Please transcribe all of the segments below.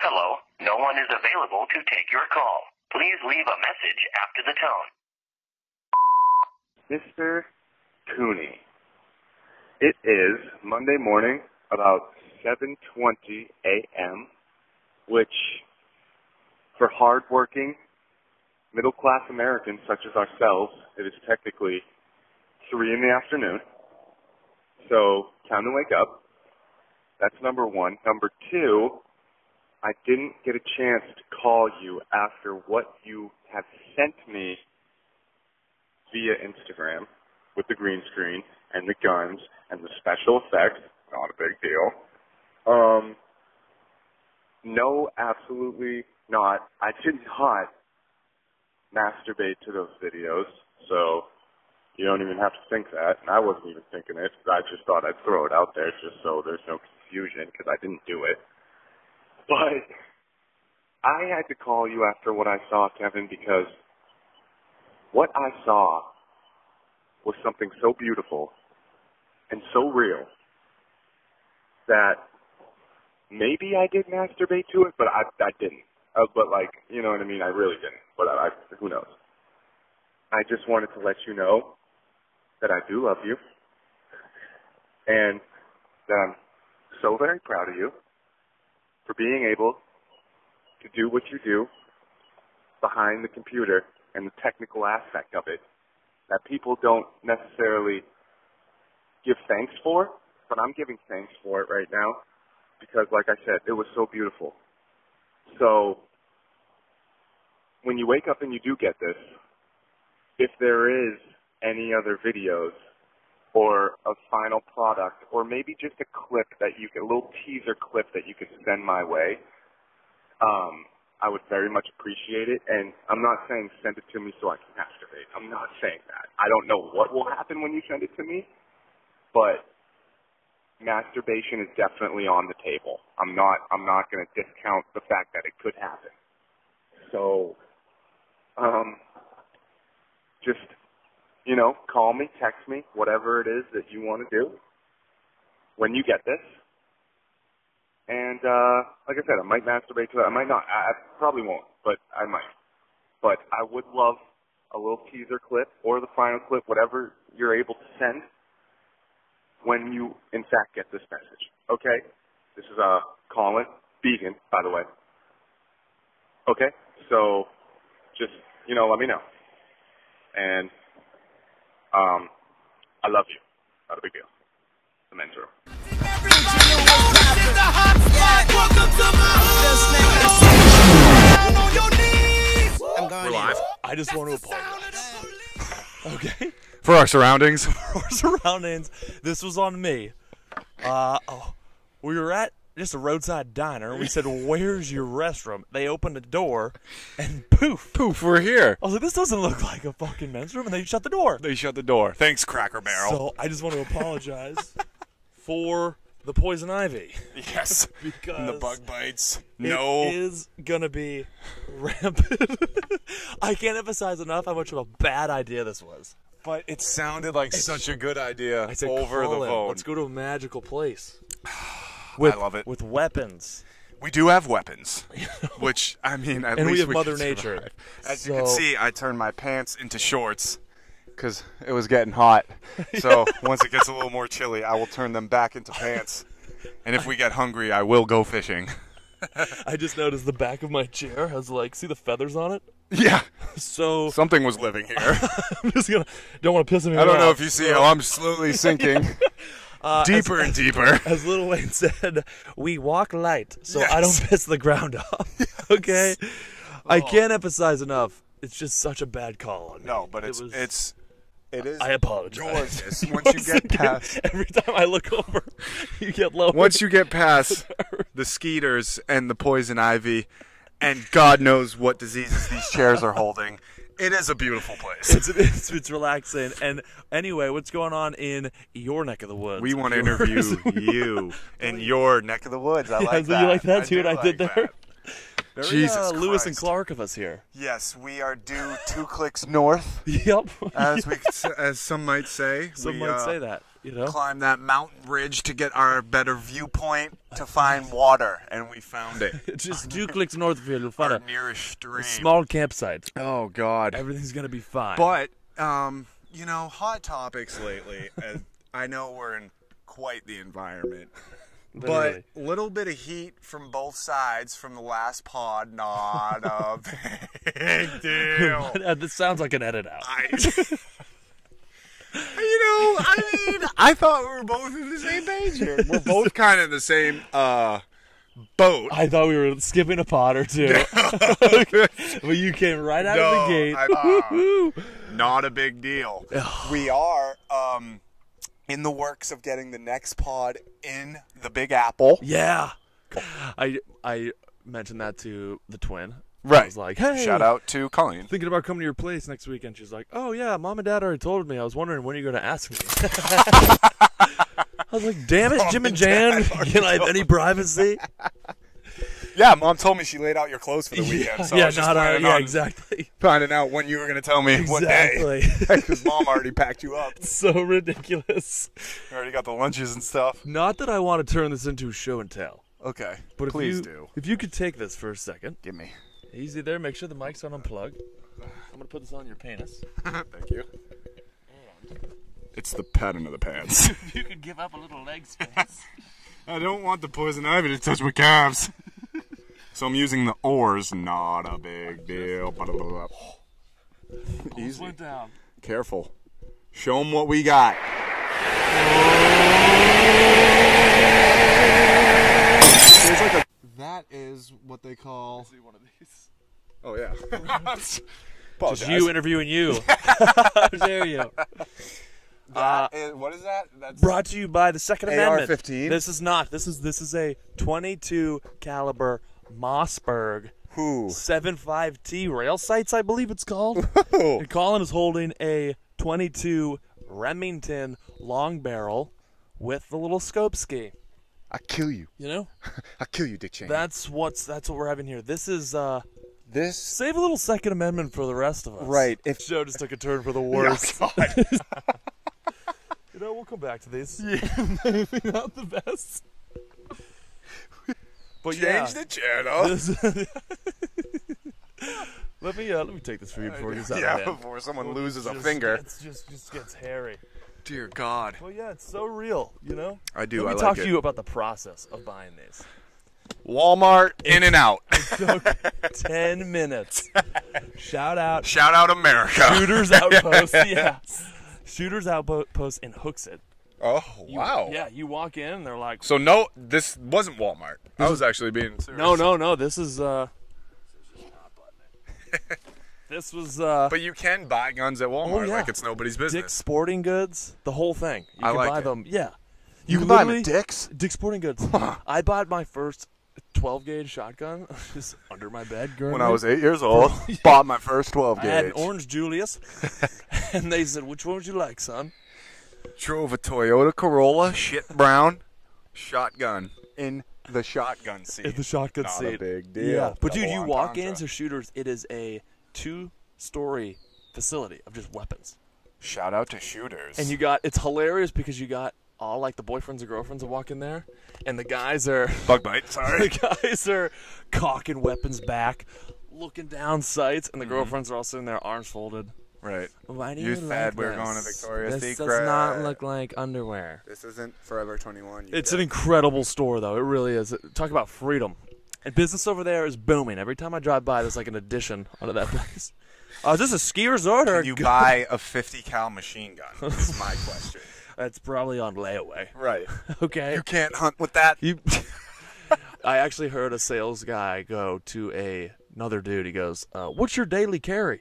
Hello, no one is available to take your call. Please leave a message after the tone. Mr. Cooney. It is Monday morning, about 7:20 a.m., which for hardworking middle-class Americans such as ourselves, it is technically three in the afternoon. So time to wake up. That's number one. Number two, I didn't get a chance to call you after what you have sent me via Instagram with the green screen and the guns and the special effects. Not a big deal. Um, no, absolutely not. I did not masturbate to those videos, so you don't even have to think that. And I wasn't even thinking it. I just thought I'd throw it out there just so there's no confusion because I didn't do it. But I had to call you after what I saw, Kevin, because what I saw was something so beautiful and so real that maybe I did masturbate to it, but I I didn't. Uh, but like, you know what I mean? I really didn't. But I, I who knows? I just wanted to let you know that I do love you and that I'm so very proud of you for being able to do what you do behind the computer and the technical aspect of it that people don't necessarily give thanks for, but I'm giving thanks for it right now because, like I said, it was so beautiful. So, when you wake up and you do get this, if there is any other videos or a final product or maybe just a clip that you can, a little teaser clip that you could send my way, um, I would very much appreciate it. And I'm not saying send it to me so I can masturbate. I'm not saying that. I don't know what will happen when you send it to me, but masturbation is definitely on the table. I'm not I'm not going to discount the fact that it could happen. So um just you know, call me, text me, whatever it is that you want to do when you get this. And uh like I said, I might masturbate to it. I might not. I, I probably won't, but I might. But I would love a little teaser clip or the final clip, whatever you're able to send when you in fact get this message. Okay? This is uh Colin, Begin, by the way. Okay? So just you know, let me know. And um I love you. Not a big deal. The men's room. We're live. I just want to apologize. Okay? For our surroundings. For our surroundings, this was on me. Uh, oh, we were at just a roadside diner. We said, Where's your restroom? They opened the door, and poof. Poof, we're here. I was like, This doesn't look like a fucking men's room. And they shut the door. They shut the door. Thanks, Cracker Barrel. So I just want to apologize for the poison ivy. yes. Because And the bug bites. No. it is gonna be rampant. I can't emphasize enough how much of a bad idea this was. But it sounded like such a good idea I said, over the phone. Let's go to a magical place. I love it. With weapons. We do have weapons, which I mean, at And we least have Mother can Nature. survive. As you can see, I turned my pants into shorts because it was getting hot. So once it gets a little more chilly, I will turn them back into pants. And if we get hungry, I will go fishing. I just noticed the back of my chair has like, see the feathers on it? Yeah, So something was living here. I'm just gonna, don't want to piss him I don't know if you see how I'm slowly sinking Uh, deeper and deeper. As Little Wayne said, we walk light, so I don't piss the ground off. okay? I can't emphasize enough. It's just such a bad call on me. No, but It it's was- it's it is I apologize. gorgeous once you get past Every time I look over, you get lower. once you get past the skeeters and the poison ivy and God knows what diseases these chairs are holding. It is a beautiful place. it's, it's it's relaxing. And anyway, what's going on in your neck of the woods? We want to interview you in your neck of the woods. I like so that. you like that? Do what I did like there? Very, Jesus uh, Lewis and Clark of us here. Yes, we are due two clicks north, Yep. as we as some might say. Some We, might uh, say that. You know, climb that mountain ridge to get our better viewpoint to find water, and we found it. just two clicks north of here, you'll find Our a, nearest stream. a small campsite. oh God. Everything's gonna be fine. But um, you know, hot topics lately. and I know we're in quite the environment. Literally. But little bit of heat from both sides from the last pod, not a big deal. Uh, this sounds like an edit out. I, you know, I mean, I thought we were both in the same page here. We're both kind of in the same uh, boat. I thought we were skipping a pod or two, but you came right out of the gate. I- Woo-hoo. Not a big deal. we are um, in the works of getting the next pod in the Big Apple. yeah, I I mentioned that to the twin. I Right. was like, hey, Shout out to Colleen. Thinking about coming to your place next weekend. She's like, oh yeah, mom and dad already told me. I was wondering when you're gonna ask me. I was like, damn it, Jim and Jan, can I have any privacy? Yeah, mom told me she laid out your clothes for the weekend. So I yeah, not planning yeah, exactly. finding out when you were going to tell me what day. Exactly. Because mom already packed you up. so ridiculous. You already got the lunches and stuff. Not that I want to turn this into show and tell, Okay, but please you, do. If you could take this for a second, Give me. Easy there. Make sure the mic's not unplugged. I'm gonna put this on your penis. Thank you. It's the pattern of the pants. You could give up a little leg space. I don't want the poison ivy to touch my calves. so I'm using the oars. Not a big deal. Blah, blah, blah, blah. Easy. went down. Careful. Show them what we got. Oh. There's like a. That is what they call. See one of these. Oh yeah. Just Apologize. you interviewing you. How dare you? That uh, is- what is that? That's Brought to you by the Second Amendment. AR-15? This is not. This is this is a 22 caliber Mossberg who? 75T rail sights, I believe it's called. And Colin is holding a 22 Remington long barrel with the little scope ski. I kill you. You know, I kill you, Dick Cheney. that's what's that's what we're having here. This is uh this. save a little Second Amendment for the rest of us. Right. If Show just took a turn for the Oh, worse. God. You know, we'll come back to these. Maybe not the best. But yeah, Change the channel. this- let me uh, let me take this for you before gets out yeah, before someone loses a Just finger. It just just gets hairy. Dear God. Well, yeah, it's so real, you know. I do. Let I me like talk it. to you about the process of buying these. Walmart in and out. Took ten minutes. Shout out Shout out America. Shooters Outpost. yeah, Shooters Outpost and Hooksett. Oh You- wow. Yeah, you walk in and they're like, So no, this wasn't Walmart. I was actually being serious. no, no, no. This is uh. this was uh. But you can buy guns at Walmart Oh, yeah. like it's nobody's business. Dick's Sporting Goods, the whole thing. You I can like buy it. them. Yeah. you can buy them at Dick's. Dick's Sporting Goods. I bought my first 12 gauge shotgun just under my bed When I was eight years old, bought my first 12 I gauge. had an orange Julius, and they said, "Which one would you like, son?" Drove a Toyota Corolla, shit brown, shotgun in the shotgun seat. In the shotgun Not seat. a big deal. Yeah, but dude, you walk into Shooters. It is a two-story facility of just weapons, Shout out to shooters. and you got. It's hilarious because you got all like the boyfriends and girlfriends that walk in there, and the guys are. bug bite. Sorry. the guys are cocking weapons back, looking down sights, and the mm-hmm. girlfriends are all sitting there, arms folded. right. Why do You you like we're this? going to Victoria's this Secret. does not look like underwear. This isn't Forever 21. It's an incredible store, though. It really is. Talk about freedom. And business over there is booming. Every time I drive by, there's like an addition onto that place. Oh, is this a ski resort or? Can you buy a 50 cal machine gun? That's my question. That's probably on layaway. Right. Okay. You can't hunt with that. You. I actually heard a sales guy go to a another dude. He goes, uh, "What's your daily carry?"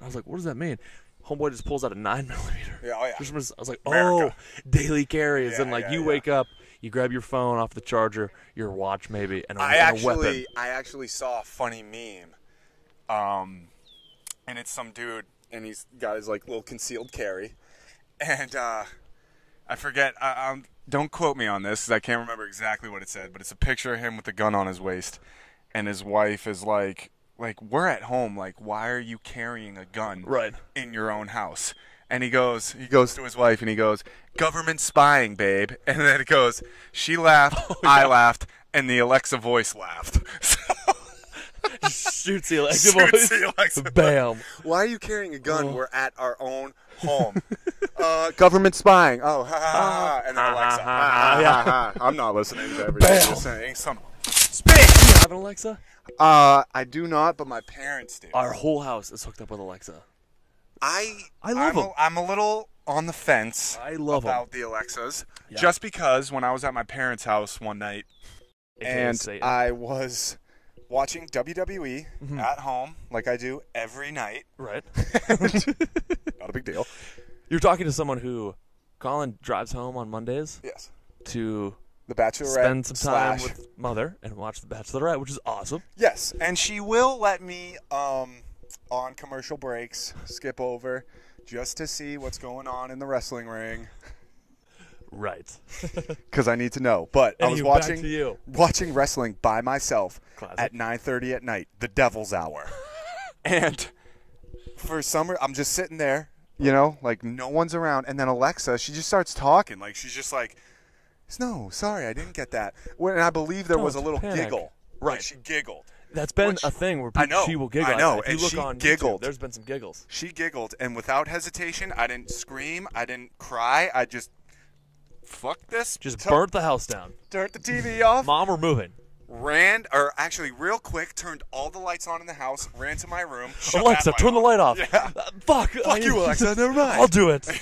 I was like, "What does that mean?" Homeboy just pulls out a nine millimeter. Yeah, oh yeah. Just I was like, America. "Oh, daily carries," and Yeah, like yeah, you yeah. wake up, you grab your phone off the charger, your watch maybe, and a, I and a weapon. actually, I actually saw a funny meme, um, and it's some dude, and he's got his like little concealed carry, and uh, I forget. I, um, don't quote me on this, because I can't remember exactly what it said, but it's a picture of him with a gun on his waist, and his wife is like, like we're at home, like why are you carrying a gun Right. in your own house? And he goes, he goes to his wife, and he goes, "Government spying, babe." And then it goes, she laughed, Oh, I laughed, and the Alexa voice laughed. So Shoots the Alexa shoots voice. the Alexa. Bam. Why are you carrying a gun? Oh. We're at our own home. uh, government spying. Oh, ha ha ha! ha. And then Alexa. Ha, ha, ha, ha. I'm not listening to everything Bam. you're saying. Son of a- Speak. You have an Alexa? Uh, I do not, but my parents do. Our whole house is hooked up with Alexa. I I love I'm 'em. A, I'm a little on the fence. I love 'em. about the Alexas, Yeah. just because when I was at my parents' house one night AKA and Satan. I was watching WWE Mm-hmm. at home, like I do every night. right. Not a big deal. You're talking to someone who Colin drives home on Mondays Yes, to The Bachelorette. spend some time slash- with mother and watch The Bachelorette, which is awesome. Yes, and she will let me um, on commercial breaks skip over just to see what's going on in the wrestling ring Right. because I need to know. But I was watching you. watching wrestling by myself Classic. at 9:30 at night, the Devil's Hour, and for some re- I'm just sitting there, you know, like no one's around, and then Alexa, she just starts talking, like she's just like. No, sorry, I didn't get that. When and I believe there No, was a little panic. giggle. Right. Like she giggled. That's been Which- a thing where I know, she will giggle. I know, If you and look she on YouTube, giggled. there's been some giggles. She giggled, and without hesitation, I didn't scream, I didn't cry, I just fuck this. Just tu- burnt the house down. turned the TV off, Mom, we're moving. ran, or actually, real quick, turned all the lights on in the house, ran to my room. shut Alexa, turn the light off. Yeah. Uh, fuck. Fuck you, Alexa, never mind. I'll do it.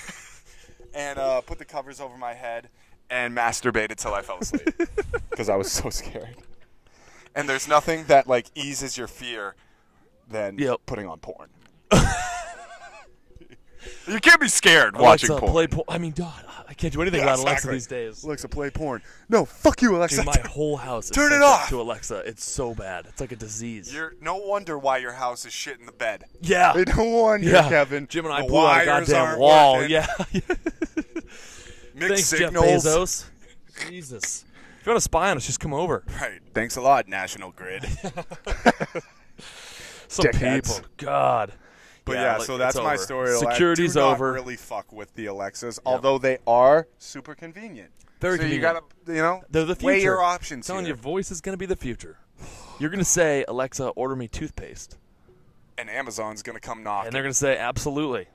And uh, put the covers over my head and masturbated till I fell asleep because I was so scared. And there's nothing that like eases your fear than Yep. putting on porn. you can't be scared watching porn. play porn. I mean, God, I can't do anything Yeah, about Alexa these days. Alexa, play porn. No, fuck you, Alexa. Dude, my whole house is Turn it off. to Alexa. It's so bad. It's like a disease. You're no wonder why your house is shit in the bed. yeah. No wonder, yeah. Kevin. Jim and I the blew out a wires goddamn aren't wall. working. Yeah. Mixed Thanks, signals. Jeff Bezos. Jesus. You want to spy on us, just come over. Right. Thanks a lot, National Grid. Some Dickheads. people. God. But yeah, like, so that's my over. story. Security's over. Really fuck with the Alexas, although they are super convenient. Very so convenient. you gotta, you know, They're the future. weigh your options. I'm telling here. you, voice is going to be the future. You're going to say, Alexa, order me toothpaste. and Amazon's gonna come knock, And they're going to say, absolutely.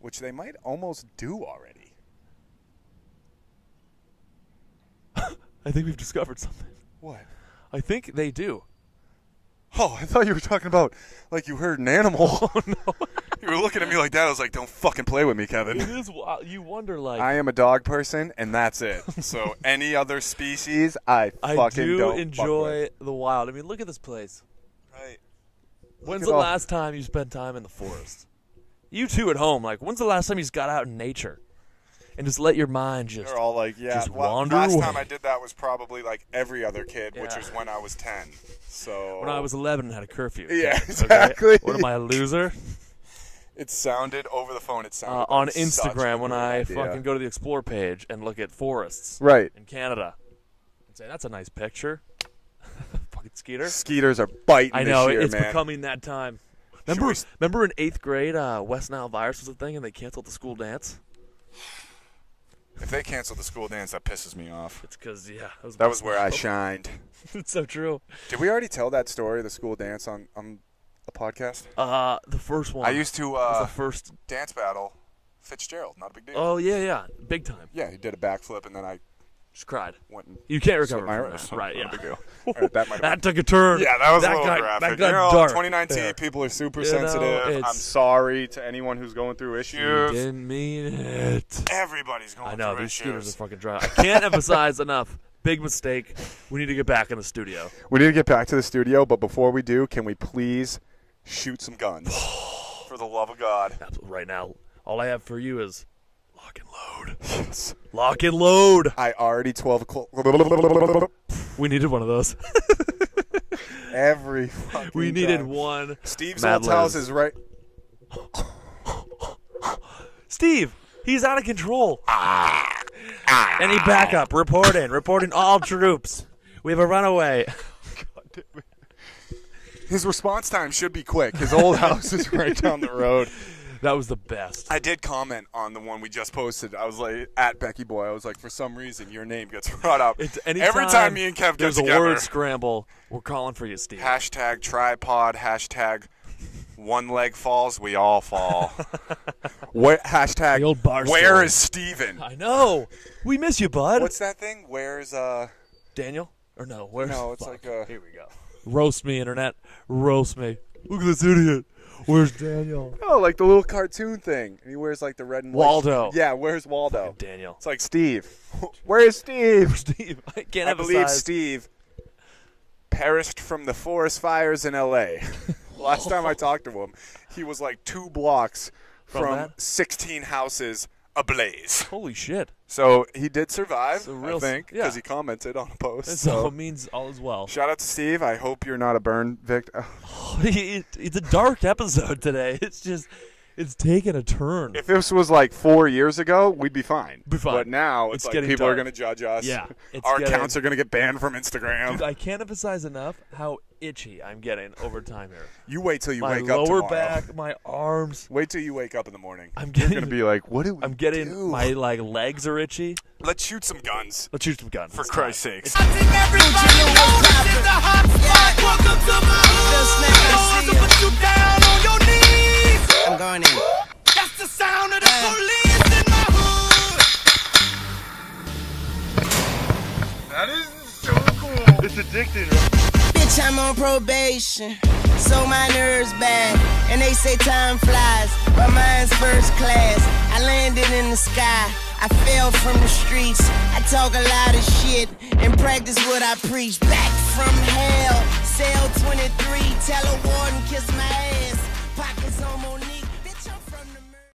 which they might almost do already. I think we've discovered something. What? I think they do. Oh, I thought you were talking about like you heard an animal. Oh no! you were looking at me like that. I was like, "Don't fucking play with me, Kevin." is wild. You wonder, like, I am a dog person, and that's it. So any other species, I I fucking do fuck enjoy the wild. I mean, look at this place. Right. When's the all- last time you spent time in the forest? You too at home. Like, when's the last time you just got out in nature and just let your mind just? They're all like, yeah. just well, wander last away. time I did that was probably like every other kid, which Yeah. was when I was ten. So When I was 11 and had a curfew. Yeah, Okay? exactly. What am I, a loser? it sounded over the phone. It sounded Uh, like on such a Instagram, when great I idea. fucking go to the Explore page and look at forests right. in Canada and say, that's a nice picture. fucking Skeeter. Skeeters are biting. I know, this year, it's man. becoming that time. Remember, we remember in eighth grade, uh, West Nile virus was a thing and they canceled the school dance? If they cancel the school dance, that pisses me off. It's because, yeah. That was, That was where I shined. it's so true. Did we already tell that story, the school dance, on on a podcast? Uh, the first one. I used to was uh, the first. dance battle. Fitzgerald, not a big deal. Oh, yeah, yeah. Big time. Yeah, he did a backflip, and then I Just cried. went You can't recover my that. Right, yeah. a big deal. All right, that might have That took a turn. Yeah, that was that a little got, graphic. That got you know, dark. 2019, there. people are super You sensitive. it's- I'm sorry to anyone who's going through You issues. didn't mean it. Everybody's going I know through these scooters are fucking dry. I can't emphasize enough. Big mistake. We need to get back in the studio. We need to get back to the studio, but before we do, can we please shoot some guns? For the love of God. Right now, all I have for you is lock and load. Yes. Lock and load. I already 12 o'clock. We needed one of those. Every fucking we needed time. one. Steve's Mad old house is right. Steve, he's out of control. Ah. Ah. Any backup? Reporting. Reporting all troops. We have a runaway. His response time should be quick. His old house is right down the road. That was the best. I did comment on the one we just posted. I was like at Becky Boy. I was like, for some reason, your name gets brought up It's anytime every time me and Kev get there's together. a word scramble. We're calling for you, Steve. hashtag tripod. Hashtag one leg falls. We all fall. Where, hashtag The old bar Where story. is Steven? I know. We miss you, bud. What's that thing? Where's uh? Daniel? Or no? Where's No, it's fuck. like a. Here we go. Roast me, internet. Roast me. Look at this idiot. Where's Daniel? Oh, like the little cartoon thing. And he wears like the red and white. Waldo. Yeah, where's Waldo? Daniel. It's like Steve. Where's Steve? Steve. I can't I believe Steve perished from the forest fires in L.A. Last time I talked to him, he was like two blocks From from, 16 houses ablaze. Holy shit. So he did survive, real I think, because yeah. he commented on a post. So So it means all is well. shout out to Steve. I hope you're not a burn victim. It- it's a dark episode today. It's just, it's taken a turn. If this was like four years ago, we'd be fine. Be fine. But now it's, It's like people are going to judge us. Yeah, Our getting- accounts are going to get banned from Instagram. Dude, I can't emphasize enough how itchy I'm getting over time here. you wait till you my wake up tomorrow. lower back, my arms. Wait till you wake up in the morning. I'm You're getting- going to be like, what do we I'm getting do? my like legs are itchy. Let's shoot some guns. Let's shoot some guns. For It's Christ's time. sakes. On probation. So my nerves bad. And they say time flies. But mine's first class. I landed in the sky. I fell from the streets. I talk a lot of shit and practice what I preach. Back from hell. Cell 23. Tell a warden kiss my ass. Pockets almost